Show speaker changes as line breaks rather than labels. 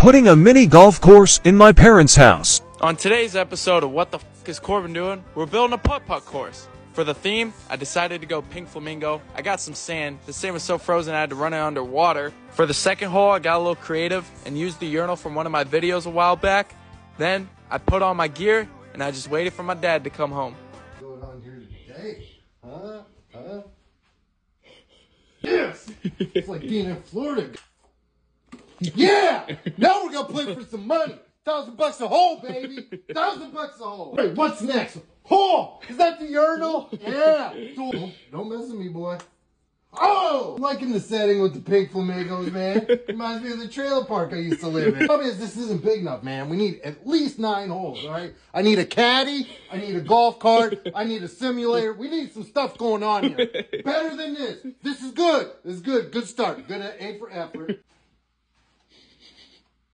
putting a mini golf course in my parents' house.
On today's episode of What the F is Corbin Doing, we're building a putt putt course. For the theme, I decided to go pink flamingo. I got some sand. The sand was so frozen I had to run it underwater. For the second hole, I got a little creative and used the urinal from one of my videos a while back. Then I put on my gear and I just waited for my dad to come home.
going on here today? Huh? Huh? Yes! It's like being in Florida. Yeah! Now we're gonna play for some money. Thousand bucks a hole, baby. Thousand bucks a hole. Wait, what's next? Hole! Is that the urinal? Yeah. Don't, mess with me, boy. Oh! I'm liking the setting with the pink flamingos, man. Reminds me of the trailer park I used to live in. Problem is, this isn't big enough, man. We need at least nine holes, all right? I need a caddy. I need a golf cart. I need a simulator. We need some stuff going on here. Better than this. This is good. This is good. Good start. Good A for effort.